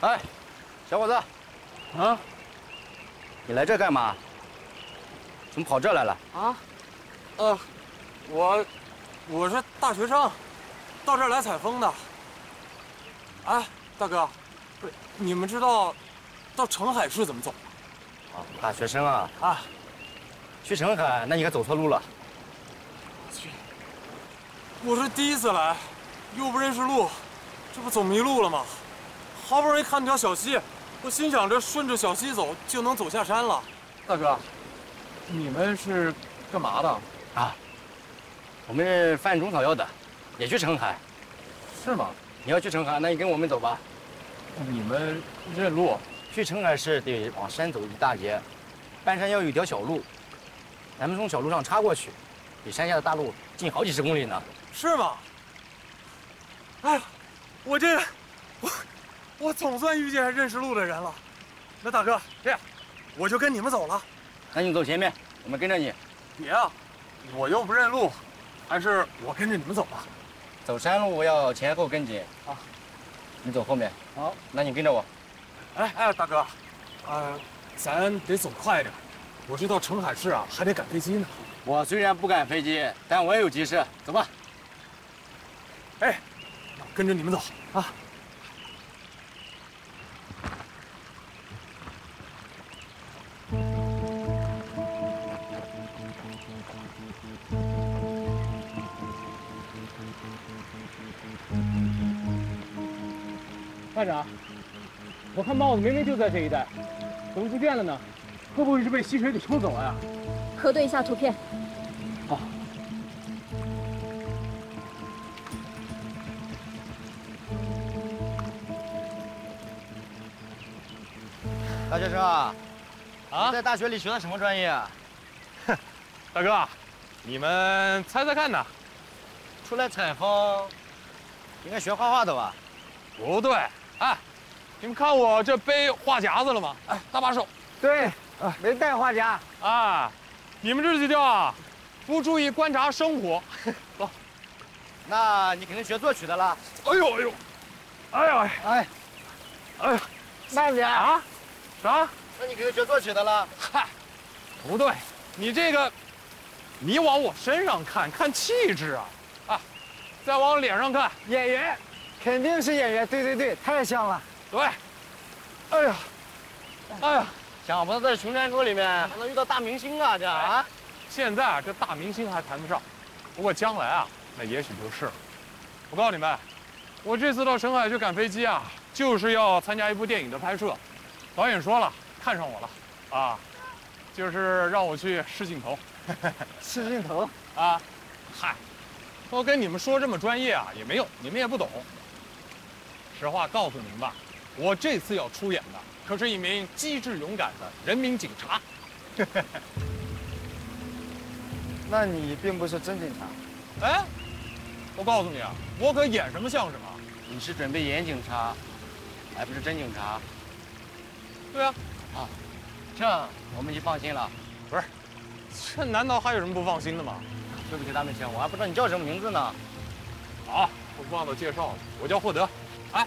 哎，小伙子，啊，你来这干嘛？怎么跑这来了？啊，呃，我我是大学生，到这儿来采风的。哎，大哥，不是你们知道到澄海市怎么走吗啊，大学生啊，啊，去澄海，那你可走错路了。去，我是第一次来，又不认识路，这不走迷路了吗？好不容易看条小溪，我心想着顺着小溪走就能走下山了。大哥，你们是干嘛的？啊，我们是贩中草药的，也去澄海。是吗？你要去澄海，那你跟我们走吧。你们认路？去澄海市得往山走一大截，半山腰有一条小路，咱们从小路上插过去，比山下的大路近好几十公里呢。是吗？哎呀，我这我 我总算遇见认识路的人了。那大哥，这样，我就跟你们走了。那你走前面，我们跟着你。别啊，我又不认路，还是我跟着你们走吧。走山路要前后跟紧啊。你走后面。好，那你跟着我。哎哎，大哥，呃，咱得走快点，我这到澄海市啊还得赶飞机呢。我虽然不赶飞机，但我也有急事。走吧。哎，跟着你们走啊。班长，我看帽子明明就在这一带，怎么不见了呢？会不会是被溪水给冲走了呀？核对一下图片。好。大学生啊，啊你在大学里学的什么专业啊？大哥，你们猜猜看呢？出来采风，应该学画画的吧？不对，哎，你们看我这背画夹子了吗？哎，搭把手。对，啊没带画夹。啊，你们这就叫啊，不注意观察生活。走。那你肯定学作曲的了。哎呦哎呦，哎呦哎，哎哎呦，慢点啊，啥？那你肯定学作曲的了。嗨，不对，你这个，你往我身上看看气质啊，啊，再往脸上看演员，肯定是演员。对对对，太像了。对。哎呀，哎呀，想不到在穷山沟里面还能遇到大明星啊，这啊！现在啊，这大明星还谈不上，不过将来啊，那也许就是了。我告诉你们，我这次到澄海去赶飞机啊，就是要参加一部电影的拍摄。导演说了，看上我了，啊，就是让我去试镜头。试镜头啊，嗨，我跟你们说这么专业啊也没用，你们也不懂。实话告诉您吧，我这次要出演的可是一名机智勇敢的人民警察。那你并不是真警察。哎，我告诉你啊，我可演什么像什么。你是准备演警察，还不是真警察？对啊，啊，这我们就放心了。不是，这难道还有什么不放心的吗？对不起，大明星，我还不知道你叫什么名字呢。好，我忘了介绍了，我叫霍德。哎，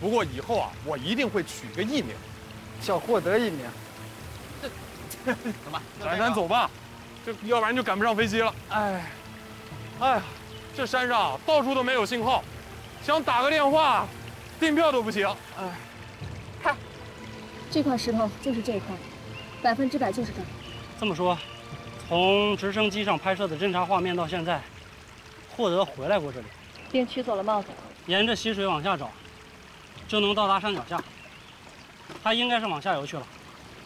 不过以后啊，我一定会取个艺名，叫霍德艺名。怎么？咱咱走吧，这要不然就赶不上飞机了。哎，哎呀，这山上到处都没有信号，想打个电话、订票都不行。哎，看，这块石头就是这块，百分之百就是这儿。这么说，从直升机上拍摄的侦察画面到现在，霍德回来过这里，并取走了帽子。沿着溪水往下找，就能到达山脚下。他应该是往下游去了。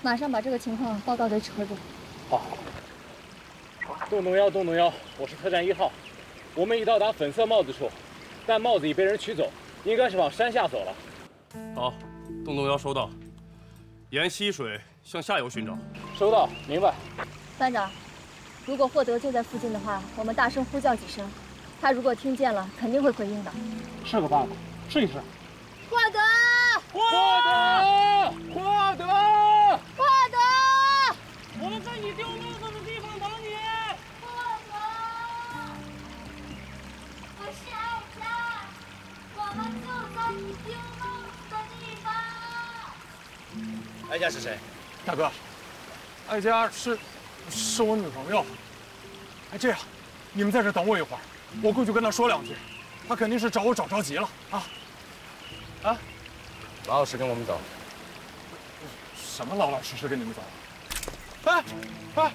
马上把这个情况报告给指挥部。好。洞洞幺，洞洞幺，我是特战一号，我们已到达粉色帽子处，但帽子已被人取走，应该是往山下走了。好，洞洞幺收到，沿溪水向下游寻找。收到，明白。班长，如果霍德就在附近的话，我们大声呼叫几声，他如果听见了，肯定会回应的。是个办法，试一试。霍德，霍德，霍德，霍德，我们在你丢帽子的地方等你。霍德，我是艾佳，我们就在你丢帽子的地方。艾佳是谁？大哥，哀家是，是我女朋友。哎，这样，你们在这等我一会儿，我过去跟她说两句。她肯定是找我找着急了啊！啊，老老实跟我们走。什么老老实实跟你们走？哎，哎，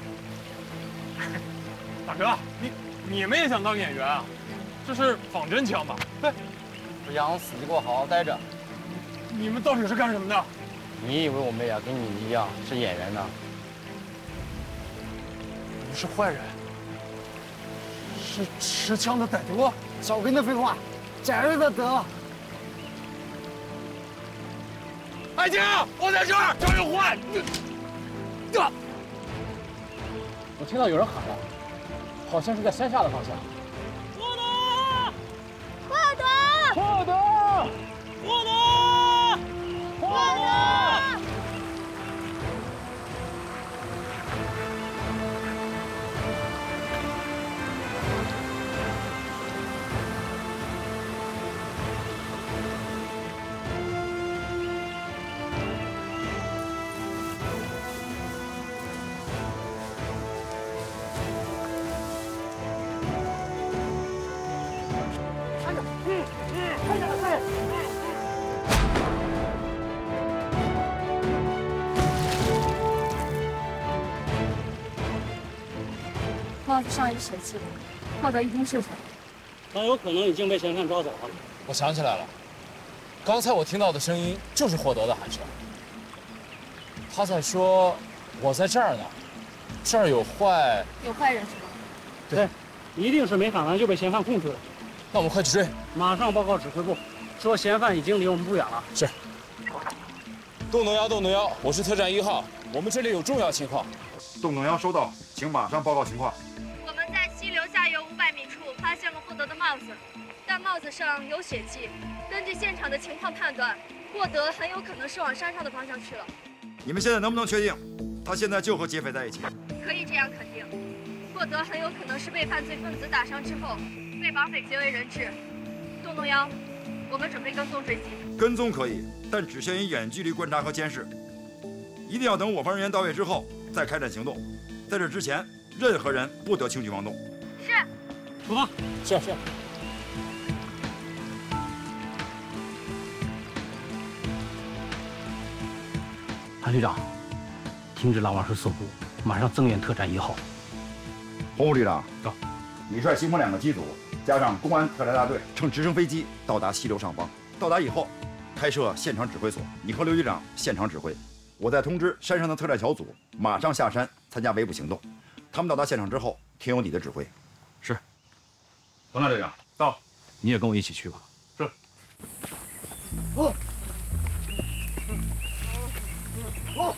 大哥，你你们也想当演员啊？这是仿真枪吧？哎，不想死就给我好好待着。你们到底是干什么的？你以为我们俩跟你一样是演员呢？你们是坏人，是持枪的歹徒。少跟他废话，宰了他得了。爱卿，我在这儿，张有坏。我听到有人喊了，好像是在山下的方向。获得！获得！获得！获得！获得！上有血迹，获得一定是谁？很有可能已经被嫌犯抓走了。我想起来了，刚才我听到的声音就是获得的喊声。他在说：“我在这儿呢，这儿有坏。”有坏人是吗？对，一定是没喊完就被嫌犯控制了。那我们快去追！马上报告指挥部，说嫌犯已经离我们不远了。是。洞农幺，洞农幺，我是特战一号，我们这里有重要情况。洞农幺收到，请马上报告情况。帽子，但帽子上有血迹。根据现场的情况判断，霍德很有可能是往山上的方向去了。你们现在能不能确定，他现在就和劫匪在一起？可以这样肯定，霍德很有可能是被犯罪分子打伤之后，被绑匪劫为人质。洞洞幺，我们准备跟踪追击。跟踪可以，但只限于远距离观察和监视，一定要等我方人员到位之后再开展行动。在这之前，任何人不得轻举妄动。是。出发。是是。韩旅长，停止拉瓦式搜捕，马上增援特战一号。洪副旅长，到。你率新丰两个机组，加上公安特战大队，乘直升飞机到达溪流上方。到达以后，开设现场指挥所。你和刘局长现场指挥，我再通知山上的特战小组，马上下山参加围捕行动。他们到达现场之后，听由你的指挥。是。冯大队长，到。你也跟我一起去吧。是。哦。哦。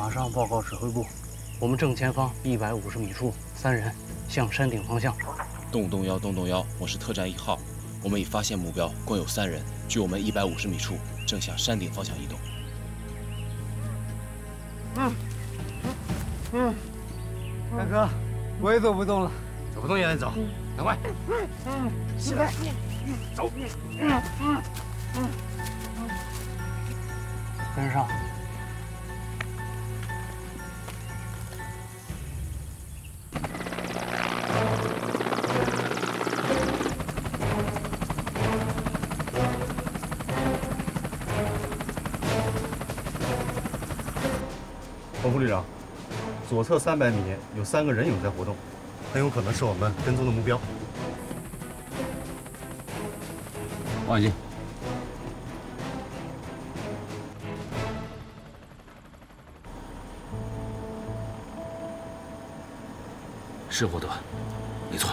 马上报告指挥部，我们正前方一百五十米处，三人向山顶方向。动动幺，动动幺，我是特战一号，我们已发现目标，共有三人，距我们一百五十米处，正向山顶方向移动。嗯，嗯，大哥，我也走不动了，走不动也得走，赶快，嗯，起来，走，嗯嗯嗯，跟上。洪副旅长，左侧三百米有三个人影在活动，很有可能是我们跟踪的目标。望远镜。是霍德，没错。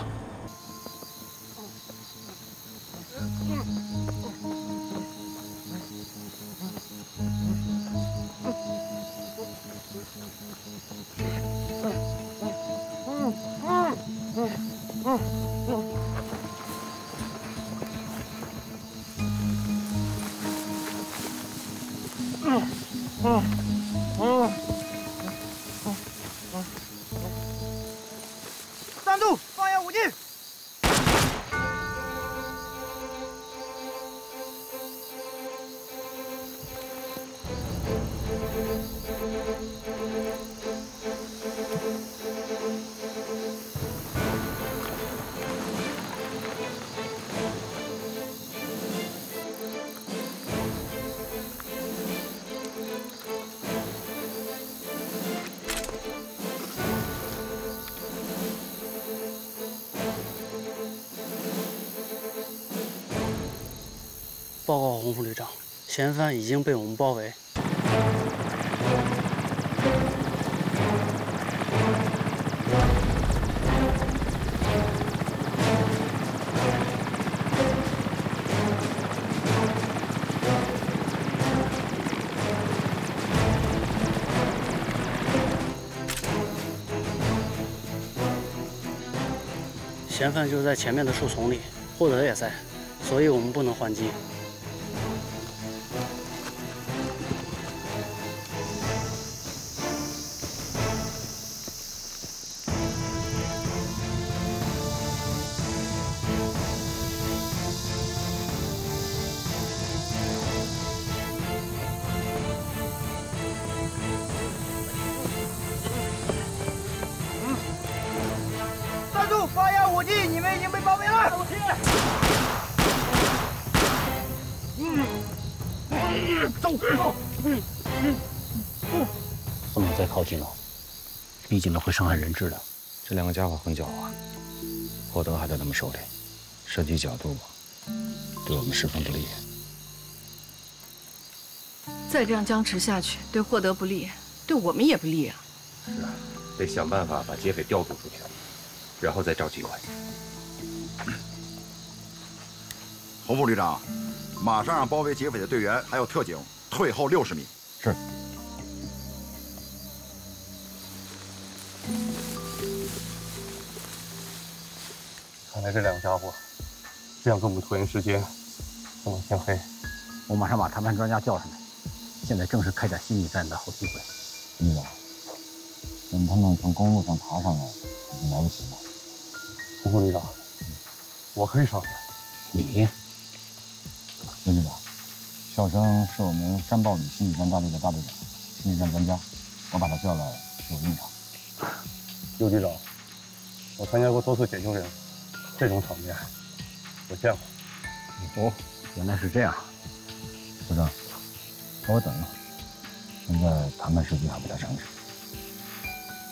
报告洪副旅长，嫌犯已经被我们包围。嫌犯就在前面的树丛里，霍德也在，所以我们不能还击。伤害人质的。这两个家伙很狡猾，霍德还在他们手里，射击角度对我们十分不利。再这样僵持下去，对霍德不利，对我们也不利啊！是啊，得想办法把劫匪调度出去，然后再找机会。洪副旅长，马上让包围劫匪的队员还有特警退后六十米。是。看来这两个家伙这样跟我们拖延时间，等到天黑。我马上把谈判专家叫上来，现在正是开展心理战的好机会。队长，等他们从公路上爬上来，已经来不及了。洪副旅长，我可以上去。你，刘旅长，小生是我们山豹旅心理战大队的大队长，心理战专家，我把他叫来有用场。刘局长，我参加过多次解救任务，这种场面我见过。哦，原来是这样。部长，和我等一会儿。现在谈判时机还不太成熟。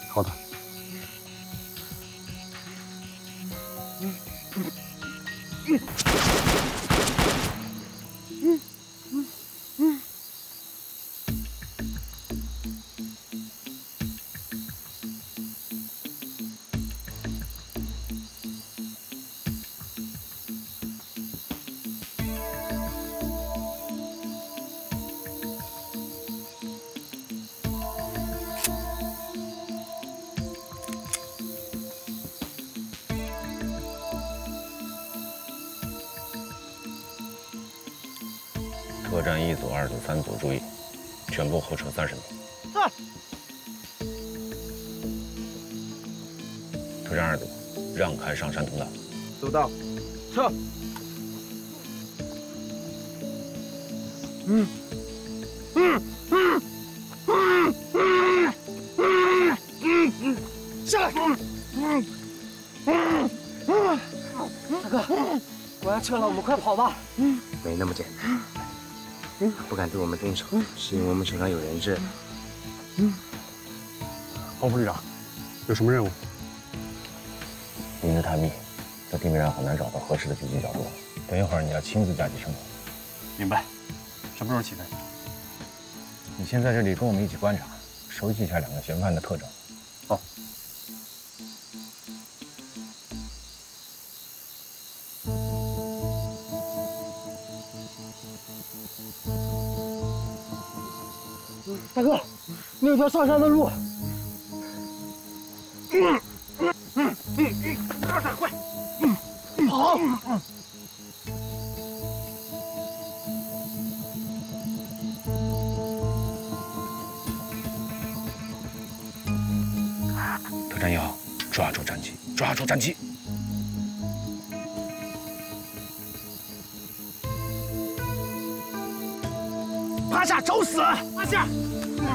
好的。特战一组、二组、三组注意，全部后撤三十米。是。特战二组，让开上山通道。收到。撤。嗯。嗯。嗯。嗯。嗯。嗯。嗯，下来。嗯。嗯。嗯，大哥，我要撤了，我们快跑吧。嗯，没那么简单。不敢对我们动手，是因为我们手上有人质。嗯，黄副旅长，有什么任务？林子探秘，在地面上很难找到合适的狙击角度。等一会儿你要亲自架起升空。明白。什么时候起飞？你先在这里跟我们一起观察，熟悉一下两个嫌犯的特征。条上山的路。嗯嗯嗯嗯，二闪快，跑！特战一号，抓住战机，抓住战机！趴下找死！趴下！等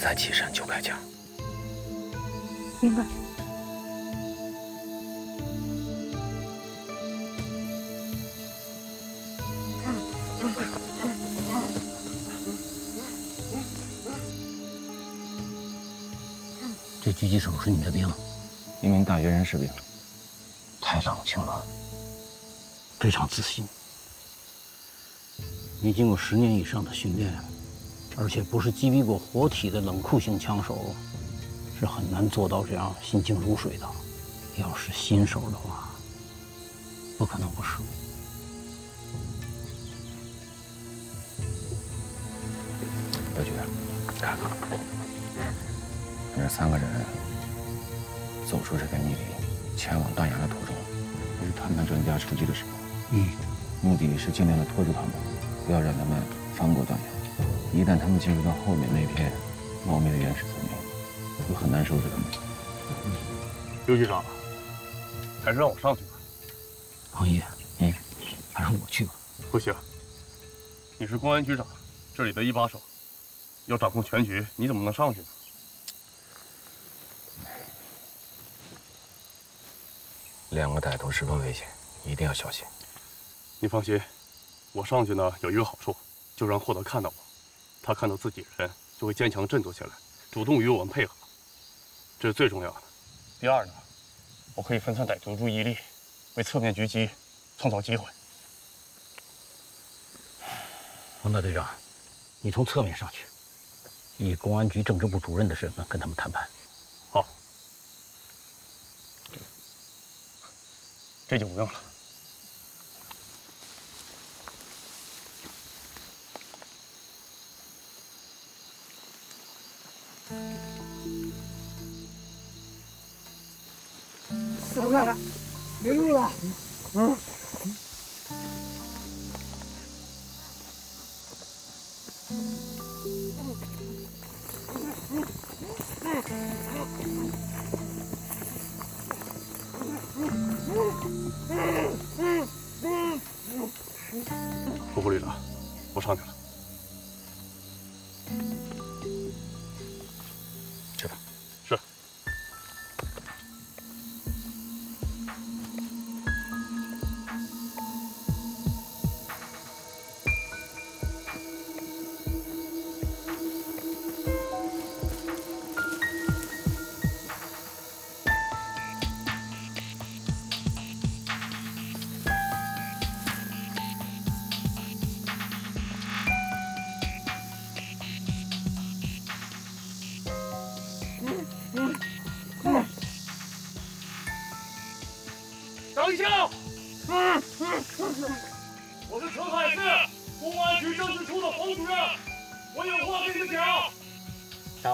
再起身就开枪。明白。这狙击手是你的兵，一名大学生士兵，太冷清了，非常自信。你经过十年以上的训练，而且不是击毙过活体的冷酷型枪手，是很难做到这样心静如水的。要是新手的话，不可能不失误。刘局，看看，这三个人走出这片密林，前往断崖的途中，是谈判专家出击的时候。嗯，目的是尽量的拖住他们，不要让他们翻过断崖。一旦他们进入到后面那片茂密的原始森林，会很难收拾他们。刘局长，还是让我上去吧。王爷，嗯，还是我去吧。不行，你是公安局长，这里的一把手，要掌控全局，你怎么能上去呢？两个歹徒十分危险，一定要小心。你放心，我上去呢有一个好处，就让霍德看到我，他看到自己人就会坚强振作起来，主动与我们配合，这是最重要的。第二呢，我可以分散歹徒注意力，为侧面狙击创造机会。王大队长，你从侧面上去，以公安局政治部主任的身份跟他们谈判。好，这就不用了。没路了。嗯。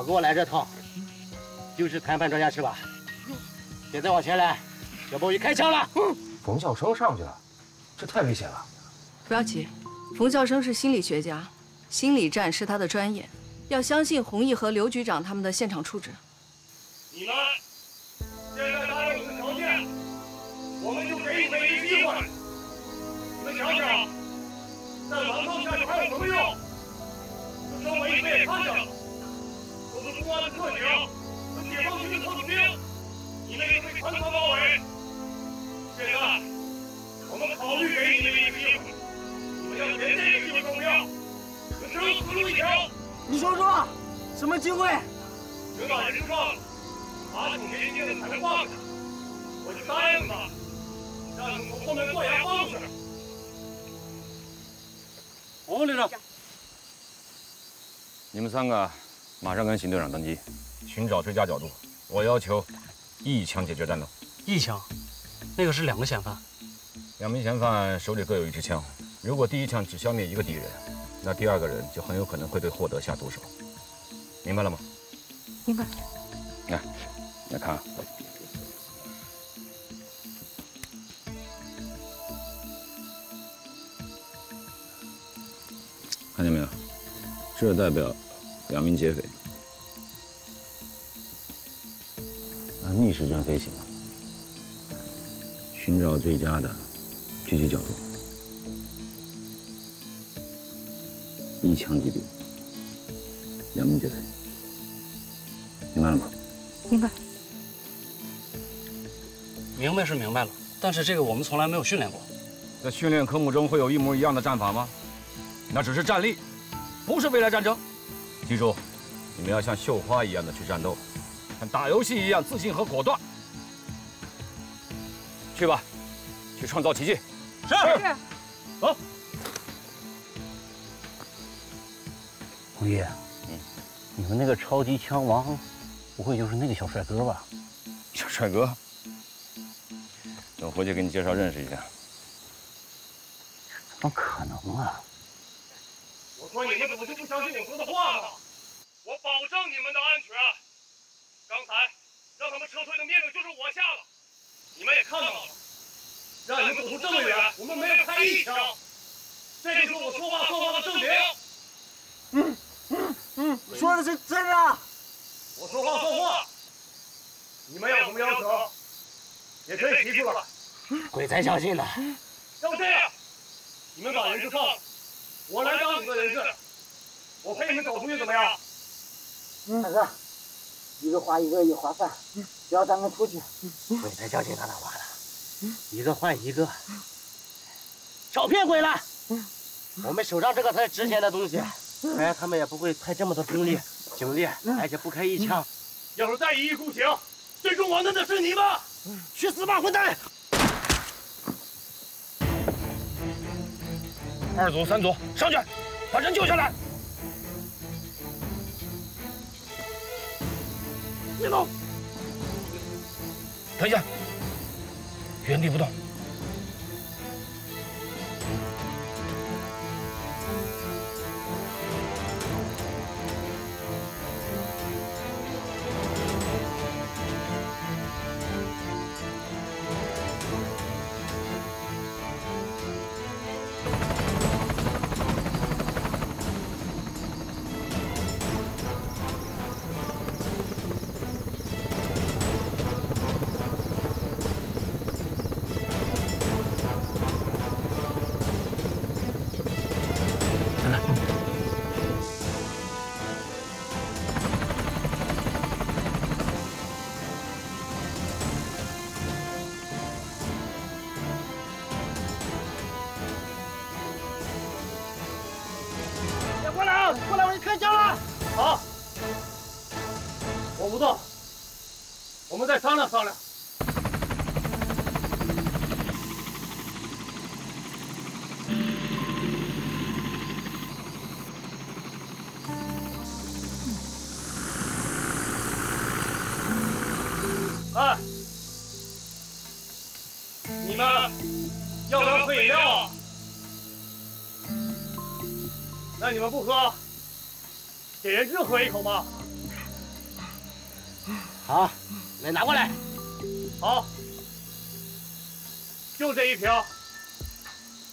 给我来这套，就是谈判专家是吧？别再往前来，要不我就开枪了。冯笑生上去了，这太危险了。不要急，冯笑生是心理学家，心理战是他的专业，要相信弘毅和刘局长他们的现场处置。你们现在答应我的条件，我们就给你们一个机会。你们想想，在馒头下去还有什么用？就剩我一个也看见了，公安的特警和解放军的特种兵，你们也被团团包围。现在，我们考不重要，只有死路一条。你说说，什么机会？只把人杀了，把你年轻的才能放下，我就答应他，让你从后面做牙帮子。王副旅长，你们三个马上跟邢队长登机，寻找最佳角度。我要求一枪解决战斗。一枪，那个是两个嫌犯。两名嫌犯手里各有一支枪，如果第一枪只消灭一个敌人，那第二个人就很有可能会对霍德下毒手。明白了吗？明白。来，来看啊。看见没有？这代表两名劫匪按逆时针飞行，寻找最佳的狙击角度，一枪击毙两名劫匪，明白了吗？明白。明白是明白了，但是这个我们从来没有训练过。在训练科目中会有一模一样的战法吗？那只是战力，不是未来战争。记住，你们要像绣花一样的去战斗，像打游戏一样自信和果断。去吧，去创造奇迹。是。是走。红叶，你们那个超级枪王，不会就是那个小帅哥吧？小帅哥，等我回去给你介绍认识一下。怎么可能啊？我说你们怎么就不相信我说的话呢？我保证你们的安全。刚才让他们撤退的命令就是我下的，你们也看到了。让你们走出这么远，我们没有开一枪，这就是我说话算话的证明。嗯嗯嗯，说的是真的。我说话算话。你们有什么要求，也可以提出来。鬼才相信呢。要不这样，你们把人质放了。我来当你的人质，我陪你们走出去，怎么样？大哥，一个划一个也划算，只要咱们出去。鬼才相信他的话呢，一个换一个，少骗鬼了。我们手上这个才是值钱的东西，不然，他们也不会派这么多兵力、警力，而且不开一枪。要是再一意孤行，最终完蛋的是你们！去死吧，混蛋！二组、三组上去，把人救下来。别动！等一下，原地不动。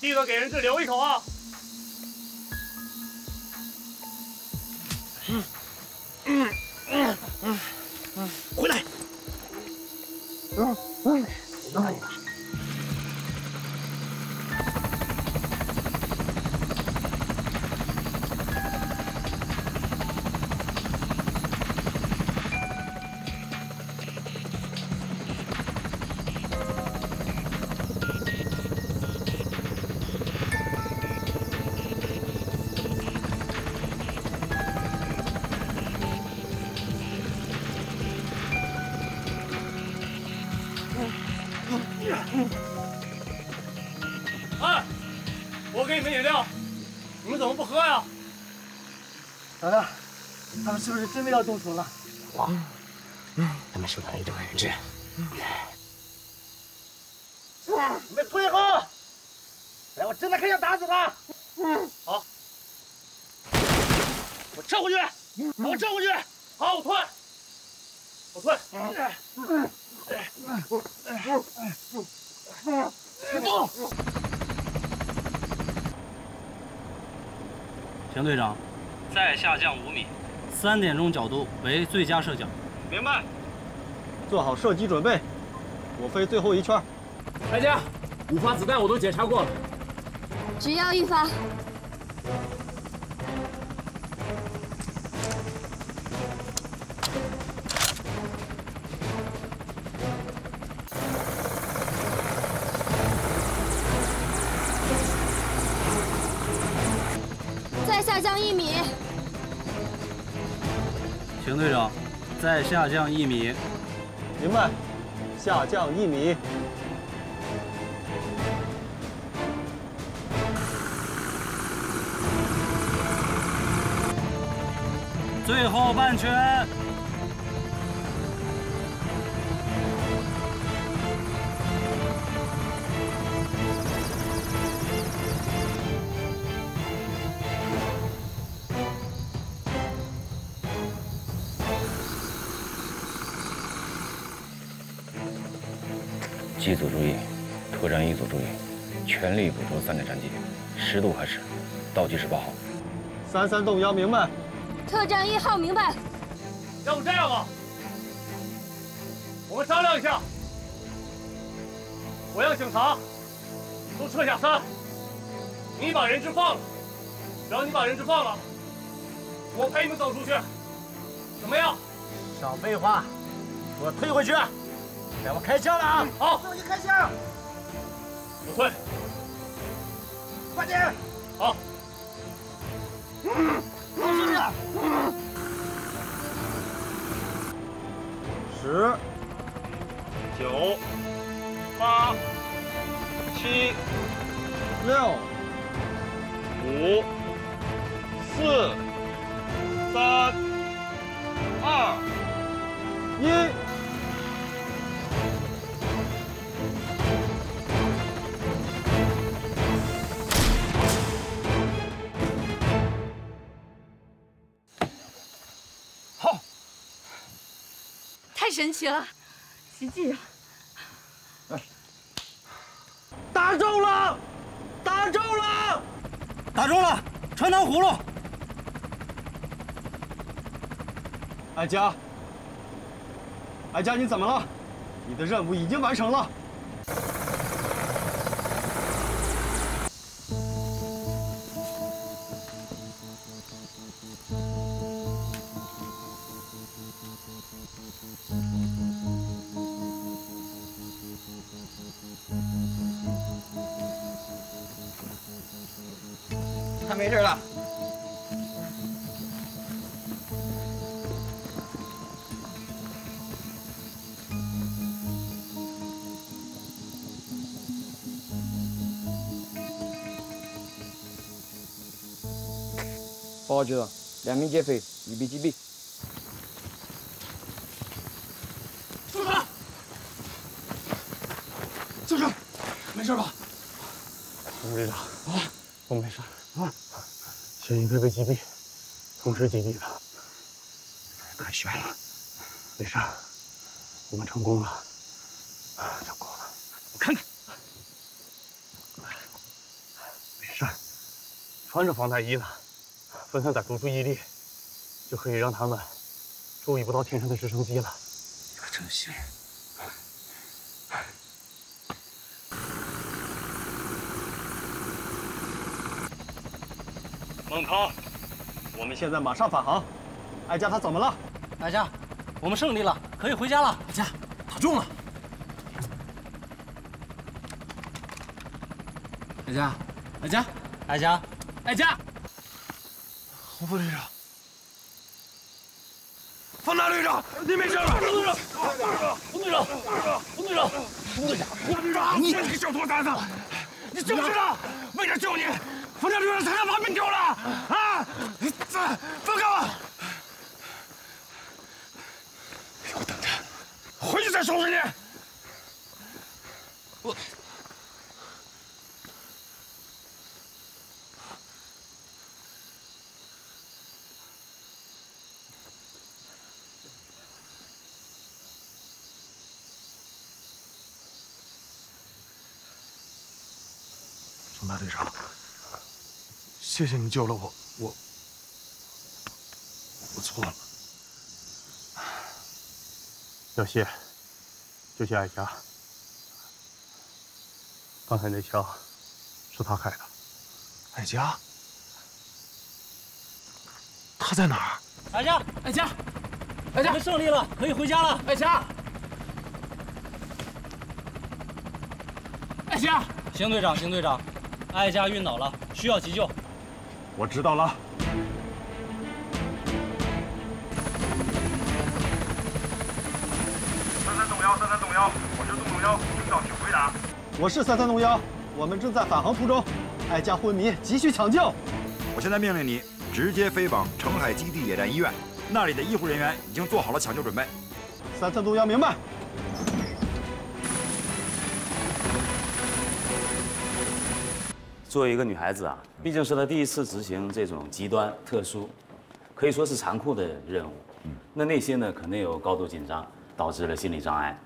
记得给人质留一口啊。嗯嗯嗯嗯嗯，回来。嗯嗯，哪真的要动手了？哇，咱们手上有这个人质。你们退后！来，我真的很想打死他。好，我撤回去，把我撤回去。好，我退，我退。别动！田队长，再下降五米，三点钟角度为最佳射角。明白。做好射击准备，我飞最后一圈。大家，五发子弹我都检查过了，只要一发。下降一米。明白，下降一米。最后半圈。十度开始，倒计时八号。三三洞幺，明白。特战一号明白。要不这样吧，我们商量一下，我要警察都撤下山，你把人质放了，只要你把人质放了，我陪你们走出去，怎么样？少废话，给我退回去！给我开枪了啊！好，注意开枪！我退。快点！好。老实点。十、九、八、七、六、五、四、三、二、一。神奇了，奇迹啊！打中了，打中了，打中了，穿糖葫芦。艾佳，艾佳，你怎么了？你的任务已经完成了。事了。报告局长，两名劫匪已被击毙。住手！教授，没事吧？洪队长，啊，我没事啊。谢云飞被击毙，同时击毙的，太悬了。没事，我们成功了，啊，就够了。我看看，没事，穿着防弹衣呢，分散点突出毅力，就可以让他们注意不到天上的直升机了。你可真行。孟涛，我们现在马上返航。艾佳，他怎么了？艾佳，我们胜利了，可以回家了。艾佳，打中了。艾佳，艾佳，艾佳，艾佳。洪副队长，方大队长，你没事吧？洪队长，洪队长，洪队长，洪队长，洪队长，洪队长，你这个小兔崽子！你知不知道？为了救你，冯家主任差点把命丢了啊！放放开我！给我等着，回去再收拾你。我。钟大队长，谢谢你救了我，我我错了。小谢，就谢艾佳。刚才那枪是他开的。艾佳？他在哪儿？艾佳，艾佳，艾佳，我们胜利了，可以回家了。艾佳，艾佳，邢队长，邢队长，艾佳晕倒了，需要急救。我知道了。三三洞幺，三三洞幺，我是洞洞幺，听到请回答。我是三三洞幺，我们正在返航途中，艾家昏迷，急需抢救。我现在命令你直接飞往澄海基地野战医院，那里的医护人员已经做好了抢救准备。三三洞幺，明白。作为一个女孩子啊，毕竟是她第一次执行这种极端、特殊，可以说是残酷的任务。那内心呢，肯定有高度紧张，导致了心理障碍，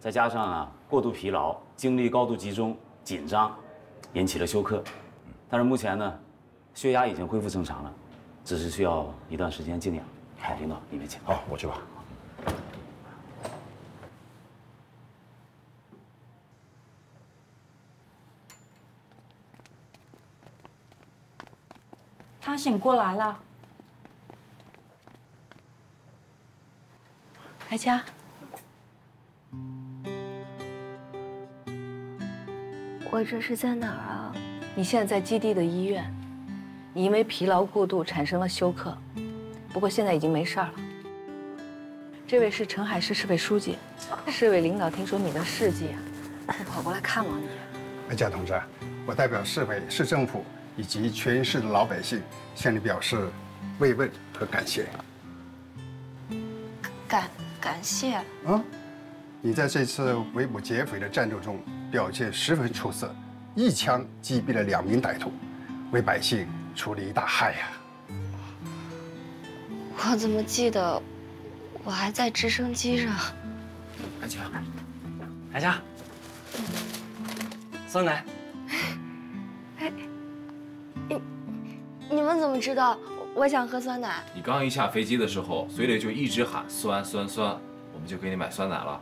再加上啊过度疲劳、精力高度集中、紧张，引起了休克。但是目前呢，血压已经恢复正常了，只是需要一段时间静养。哎，领导，你们请。好，我去吧。醒过来了。艾佳，我这是在哪儿啊？你现在在基地的医院，你因为疲劳过度产生了休克，不过现在已经没事儿了。这位是澄海市市委书记，市委领导听说你的事迹啊，就跑过来看望你。艾佳同志，我代表市委、市政府以及全市的老百姓向你表示慰问和感谢。感感谢。啊，你在这次围捕劫匪的战斗中表现十分出色，一枪击毙了两名歹徒，为百姓除了一大害呀。我怎么记得我还在直升机上？艾佳，艾佳，酸奶。哎，你你们怎么知道我想喝酸奶？你刚一下飞机的时候，嘴里就一直喊酸酸酸，我们就给你买酸奶了。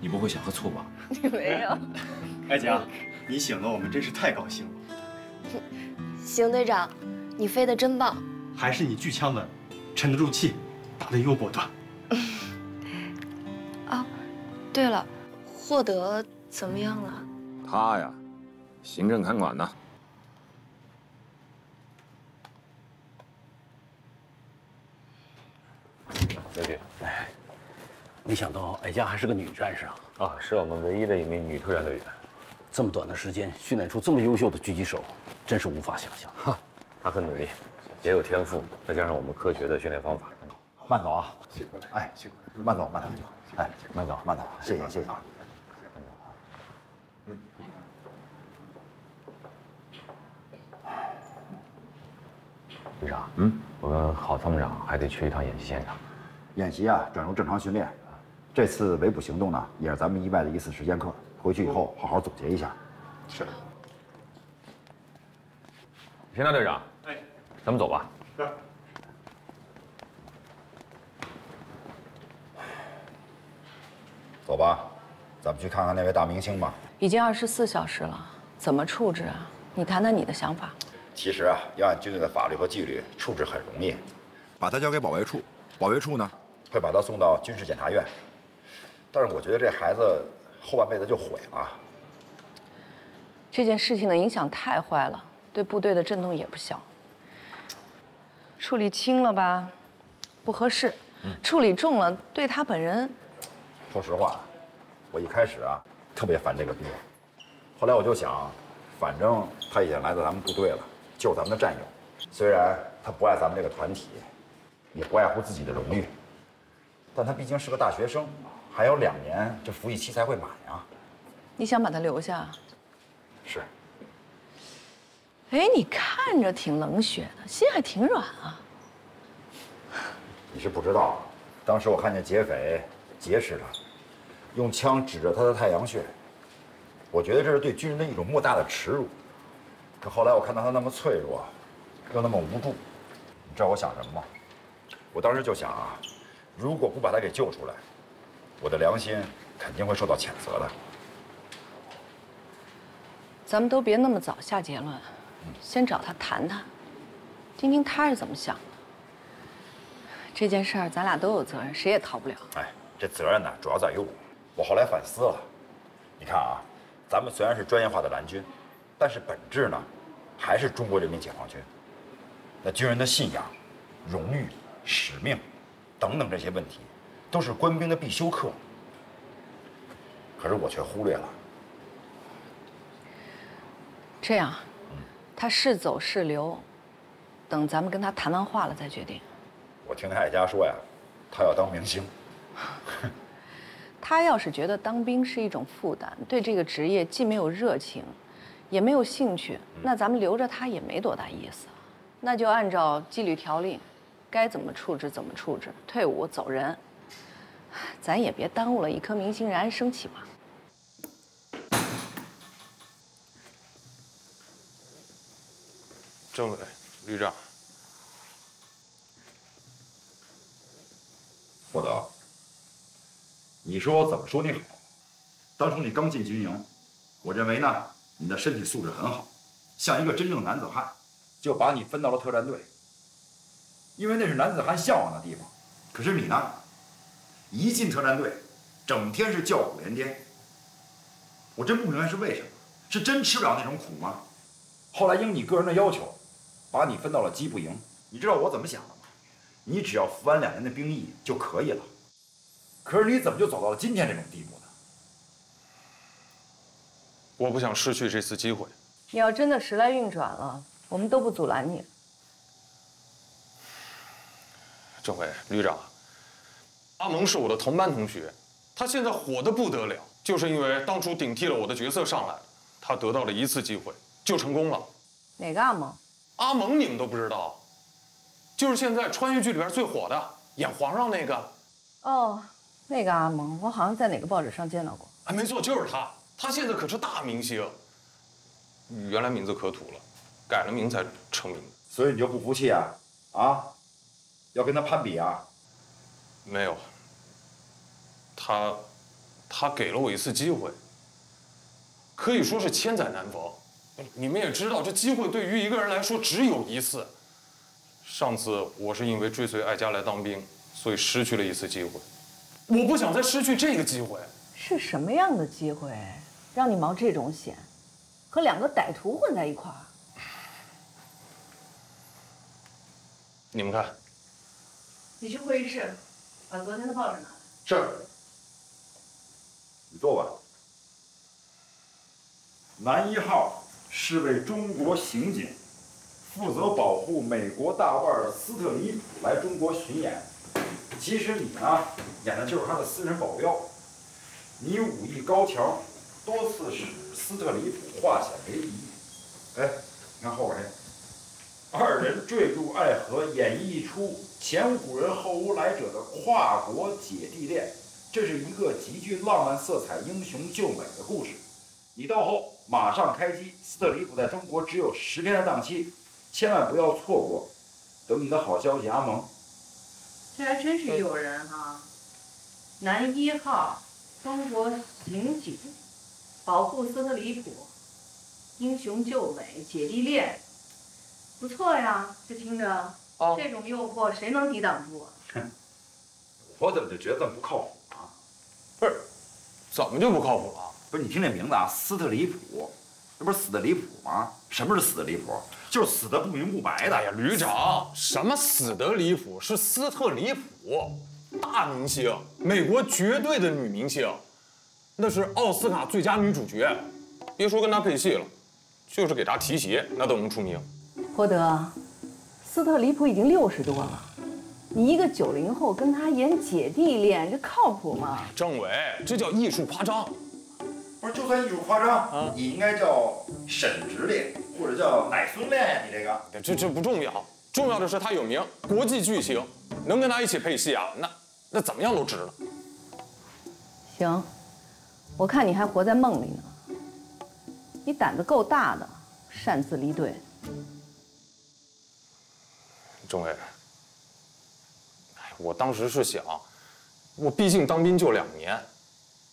你不会想喝醋吧？没有。艾强，你醒了，我们真是太高兴了。邢队长，你飞得真棒。还是你巨枪稳，沉得住气，打得又果断。哦，对了，霍德怎么样了？他呀，行政看管呢。刘局，哎，没想到艾佳还是个女战士啊！啊，是我们唯一的一名女特战队员。这么短的时间训练出这么优秀的狙击手，真是无法想象。哈，她很努力，也有天赋，再加上我们科学的训练方法。慢走啊！哎，慢走，慢走，哎，慢走，慢走，谢谢，谢谢。队长，嗯，我跟郝参谋长还得去一趟演习现场。演习啊，转入正常训练。这次围捕行动呢，也是咱们意外的一次实践课。回去以后好好总结一下。是。田大队长，哎，咱们走吧。是。走吧，咱们去看看那位大明星吧。已经二十四小时了，怎么处置啊？你谈谈你的想法。其实啊，要按军队的法律和纪律处置很容易，把他交给保卫处，保卫处呢会把他送到军事检察院。但是我觉得这孩子后半辈子就毁了。这件事情的影响太坏了，对部队的震动也不小。处理轻了吧，不合适；处理重了，对他本人。说实话，我一开始啊特别烦这个兵，后来我就想，反正他已经来到咱们部队了，就是咱们的战友。虽然他不爱咱们这个团体，也不爱护自己的荣誉，但他毕竟是个大学生，还有两年这服役期才会满呀。你想把他留下？是。哎，你看着挺冷血的，心还挺软啊。你是不知道，当时我看见劫匪劫持他，用枪指着他的太阳穴，我觉得这是对军人的一种莫大的耻辱。可后来我看到他那么脆弱，又那么无助，你知道我想什么吗？我当时就想啊，如果不把他给救出来，我的良心肯定会受到谴责的。咱们都别那么早下结论，先找他谈谈，听听他是怎么想的。这件事儿咱俩都有责任，谁也逃不了。哎，这责任呢，主要在于我。我后来反思了，你看啊，咱们虽然是专业化的蓝军，但是本质呢，还是中国人民解放军。那军人的信仰、荣誉、使命等等这些问题，都是官兵的必修课。可是我却忽略了。这样，他是走是留，等咱们跟他谈完话了再决定。我听他艾佳说呀，他要当明星。他要是觉得当兵是一种负担，对这个职业既没有热情，也没有兴趣，那咱们留着他也没多大意思。那就按照纪律条例，该怎么处置怎么处置，退伍走人。咱也别耽误了一颗明星燃升起嘛。政委、旅长，霍德，你说我怎么说你好？当初你刚进军营，我认为呢，你的身体素质很好，像一个真正男子汉，就把你分到了特战队，因为那是男子汉向往的地方。可是你呢，一进特战队，整天是叫苦连天。我真不明白是为什么，是真吃不了那种苦吗？后来应你个人的要求。把你分到了机步营，你知道我怎么想的吗？你只要服完两年的兵役就可以了。可是你怎么就走到了今天这种地步呢？我不想失去这次机会。你要真的时来运转了，我们都不阻拦你。政委、旅长，阿蒙是我的同班同学，他现在火得不得了，就是因为当初顶替了我的角色上来，他得到了一次机会就成功了。哪个阿蒙？阿蒙你们都不知道，就是现在穿越剧里边最火的演皇上那个。哦，那个阿蒙，我好像在哪个报纸上见到过。哎，没错，就是他。他现在可是大明星，原来名字可土了，改了名才成名。所以你就不服气啊？啊？要跟他攀比啊？没有。他，他给了我一次机会，可以说是千载难逢。你们也知道，这机会对于一个人来说只有一次。上次我是因为追随艾佳来当兵，所以失去了一次机会。我不想再失去这个机会。是什么样的机会，让你冒这种险，和两个歹徒混在一块儿？你们看。你去会议室，把昨天的报纸拿来。是。你坐吧。男一号。是位中国刑警，负责保护美国大腕斯特里普来中国巡演。其实你呢，演的就是他的私人保镖。你武艺高强，多次使斯特里普化险为夷。哎，你看后边这，二人坠入爱河，演绎出前无古人后无来者的跨国姐弟恋。这是一个极具浪漫色彩、英雄救美的故事。你到后。马上开机！斯特里普在中国只有十天的档期，千万不要错过。等你的好消息，阿蒙。这还真是诱人哈！男一号，中国刑警，保护斯特里普，英雄救美，姐弟恋，不错呀。这听着，这种诱惑谁能抵挡住啊？哼，我怎么就觉得这么不靠谱啊？不是，怎么就不靠谱了？不是你听这名字啊，斯特里普，这不是死的离谱吗？什么是死的离谱？就是死的不明不白的。哎呀，旅长，什么死的离谱？是斯特里普，大明星，美国绝对的女明星，那是奥斯卡最佳女主角，别说跟她配戏了，就是给他提鞋，那都能出名。霍德，斯特里普已经六十多了，你一个九零后跟他演姐弟恋，这靠谱吗？政委，这叫艺术夸张。不是，就算艺术夸张，你应该叫沈直恋，或者叫奶孙恋呀。你这个，这这不重要，重要的是他有名，国际巨星，能跟他一起配戏啊，那那怎么样都值了。行，我看你还活在梦里呢。你胆子够大的，擅自离队。政委，哎，我当时是想，我毕竟当兵就两年，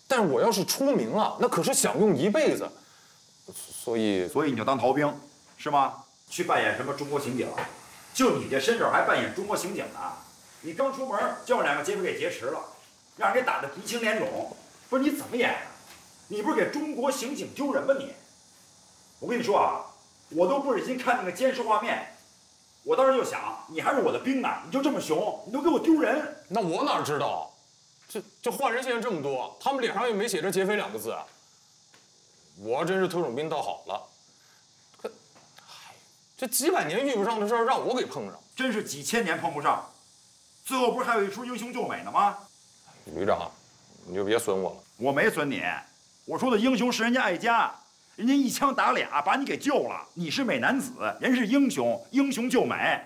但是我要是出名了，那可是享用一辈子。所以，所以你就当逃兵，是吗？去扮演什么中国刑警？就你这身手还扮演中国刑警呢？你刚出门就让两个劫匪给劫持了，让人给打得鼻青脸肿。不是你怎么演啊？你不是给中国刑警丢人吗你？我跟你说啊，我都不忍心看那个监视画面。我当时就想，你还是我的兵呢，你就这么熊，你都给我丢人。那我哪知道？这这坏人现在这么多，他们脸上又没写着劫匪两个字。我要真是特种兵倒好了，可，哎，这几百年遇不上的事儿让我给碰上，真是几千年碰不上。最后不是还有一出英雄救美呢吗？旅长，你就别损我了。我没损你，我说的英雄是人家艾佳，人家一枪打俩把你给救了。你是美男子，人是英雄，英雄救美。